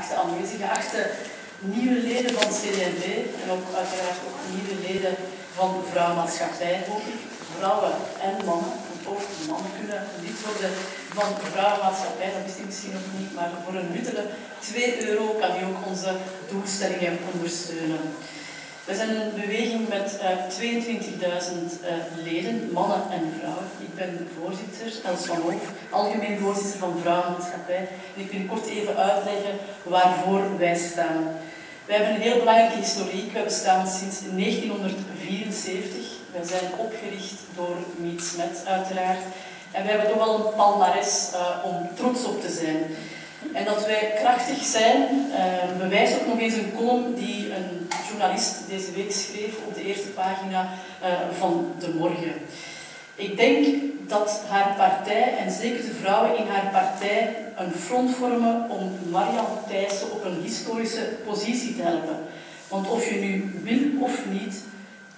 achte aanwezigen, achte nieuwe leden van CD&V en ook uiteraard ook nieuwe leden van de vrouwenmaatschappij, hoop ik. Vrouwen en mannen, want ook mannen kunnen lid worden van de vrouwenmaatschappij, dat wist ik misschien nog niet, maar voor een nuttele 2 euro kan u ook onze doelstellingen ondersteunen. We zijn een beweging met uh, eh, 22.000 uh, eh, leden, mannen en vrouwen. Ik ben voorzitter, Els van Hoof, algemeen voorzitter van Vrouwenmaatschappij. En ik wil kort even uitleggen waarvoor wij staan. We hebben een heel belangrijke historiek. We bestaan sinds 1974. Wij zijn opgericht door Miet Smet, uiteraard. En we hebben toch wel een palmares uh, om trots op te zijn. En dat wij krachtig zijn, uh, bewijst ook nog eens een column die een journalist deze week schreef op de eerste pagina uh, van De Morgen. Ik denk dat haar partij, en zeker de vrouwen in haar partij, een front vormen om Marianne Thijssen op een historische positie te helpen. Want of je nu wil of niet,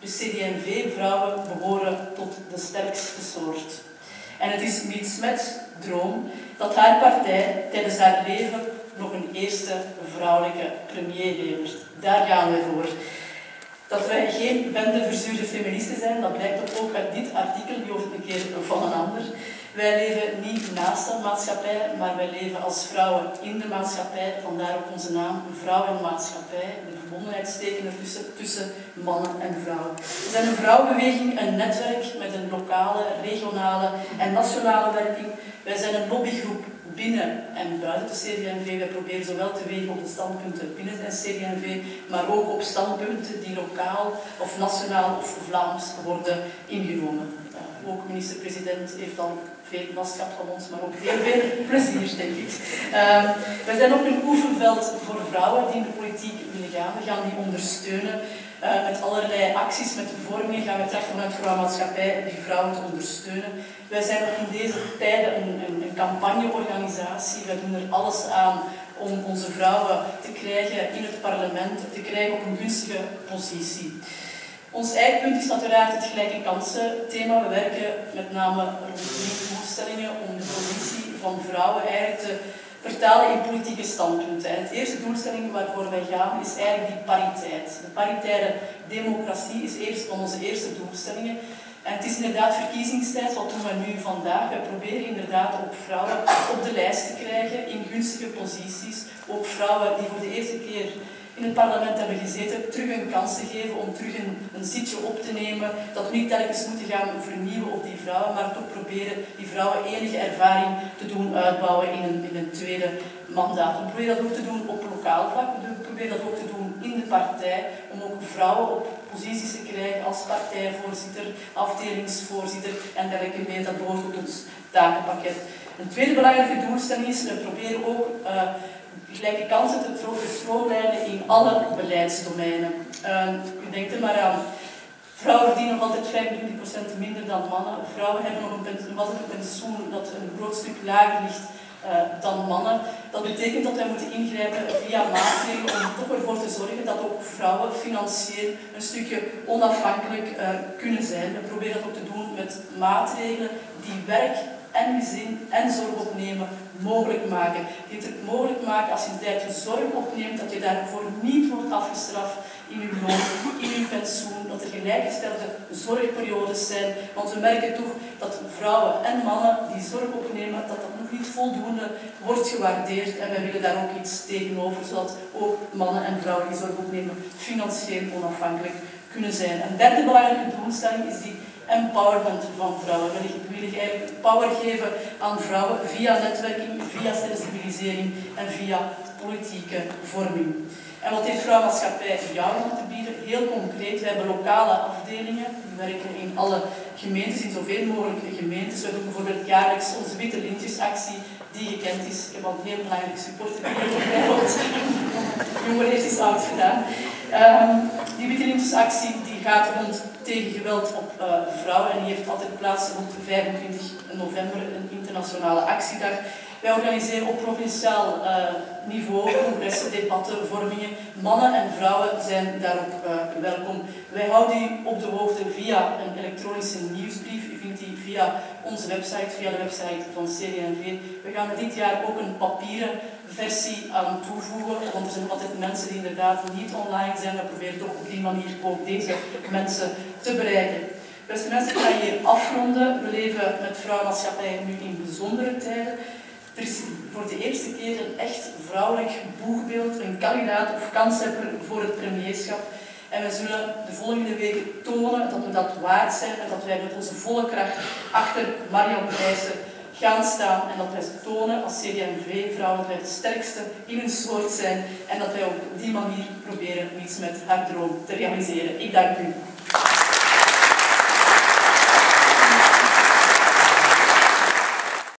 de CD&V-vrouwen behoren tot de sterkste soort. En het is Miet Smets droom dat haar partij tijdens haar leven nog een eerste vrouwelijke premier levert. Daar gaan wij voor. Dat wij geen bendeverzuurde feministen zijn, dat blijkt ook uit dit artikel, die hoort een keer van een ander. Wij leven niet naast de maatschappij, maar wij leven als vrouwen in de maatschappij. Vandaar ook onze naam, Vrouwenmaatschappij. De verbondenheidsteken ertussen tussen mannen en vrouwen. We zijn een vrouwenbeweging, een netwerk met een lokale, regionale en nationale werking. Wij zijn een lobbygroep binnen en buiten de CD&V. Wij proberen zowel te wegen op de standpunten binnen de CD&V, maar ook op standpunten die lokaal of nationaal of Vlaams worden ingenomen. Ook minister-president heeft al veel last van ons, maar ook heel veel plezier, denk ik. Uh, wij zijn ook een oefenveld voor vrouwen die in de politiek willen gaan. We gaan die ondersteunen. Uh, met allerlei acties, met vormingen gaan we trachten vanuit vrouwenmaatschappij die vrouwen te ondersteunen. Wij zijn in deze tijden een, een, een campagneorganisatie. Wij doen er alles aan om onze vrouwen te krijgen in het parlement, te krijgen op een gunstige positie. Ons eikpunt is uiteraard het gelijke kansen thema. We werken met name rond drie doelstellingen om de positie van vrouwen eigenlijk te vertalen in politieke standpunten. En het eerste doelstelling waarvoor wij gaan is eigenlijk die pariteit. De paritaire democratie is eerst van onze eerste doelstellingen. En het is inderdaad verkiezingstijd, wat doen we nu vandaag? We proberen inderdaad ook vrouwen op de lijst te krijgen in gunstige posities. Ook vrouwen die voor de eerste keer in het parlement hebben gezeten, terug een kans te geven om terug een, zitje op te nemen. Dat we niet telkens moeten gaan vernieuwen op die vrouwen, maar toch proberen die vrouwen enige ervaring te doen uitbouwen in een, in een tweede mandaat. We proberen dat ook te doen op lokaal vlak, we proberen dat ook te doen in de partij, om ook vrouwen op posities te krijgen als partijvoorzitter, afdelingsvoorzitter en dergelijke meer. Dat behoort tot takenpakket. Een tweede belangrijke doelstelling is, we proberen ook uh, gelijke kansen te stroomlijnen in alle beleidsdomeinen. Uh, u denkt er maar aan. Vrouwen verdienen nog altijd 25% minder dan mannen. Vrouwen hebben nog een, altijd een pensioen dat een groot stuk lager ligt uh, dan mannen. Dat betekent dat wij moeten ingrijpen via maatregelen om toch ervoor te zorgen dat ook vrouwen financieel een stukje onafhankelijk uh, kunnen zijn. We proberen dat ook te doen met maatregelen die werk en gezin en zorg opnemen mogelijk maken. Die het mogelijk maken als je een tijdje zorg opneemt, dat je daarvoor niet wordt afgestraft in uw loon, in uw pensioen, dat er gelijkgestelde zorgperiodes zijn. Want we merken toch dat vrouwen en mannen die zorg opnemen, dat dat nog niet voldoende wordt gewaardeerd. En wij willen daar ook iets tegenover, zodat ook mannen en vrouwen die zorg opnemen financieel onafhankelijk kunnen zijn. Een derde belangrijke doelstelling is die empowerment van vrouwen. We willen eigenlijk power geven aan vrouwen via netwerking, via sensibilisering en via politieke vorming. En wat heeft Vrouwenmaatschappij jou om te bieden? Heel concreet, wij hebben lokale afdelingen, die werken in alle gemeentes, in zoveel mogelijk gemeentes. We doen bijvoorbeeld jaarlijks onze Witte Lintjesactie, die gekend is. Ik heb al heel belangrijk supporter bijvoorbeeld. Jongen heeft iets oud gedaan. Um, die Witte Lintjesactie die gaat rond tegen geweld op uh, vrouwen en die heeft altijd plaats rond 25 november, een internationale actiedag. Wij organiseren op provinciaal uh, niveau congressen, debatten, vormingen. Mannen en vrouwen zijn daarop uh, welkom. Wij houden u op de hoogte via een elektronische nieuwsbrief. Vindt die via onze website, via de website van CD&V. We gaan dit jaar ook een papieren versie aan toevoegen, want er zijn altijd mensen die inderdaad niet online zijn. We proberen toch op die manier ook deze mensen te bereiken. Beste mensen, ik ga hier afronden. We leven met vrouwenmaatschappij nu in bijzondere tijden. Er is voor de eerste keer een echt vrouwelijk boegbeeld, een kandidaat of kanshebber voor het premierschap. En we zullen de volgende weken tonen dat we dat waard zijn en dat wij met onze volle kracht achter Marian Prijssen gaan staan en dat wij tonen als CD&V-vrouwen dat wij de sterkste in hun soort zijn en dat wij op die manier proberen iets met haar droom te realiseren. Ik dank u.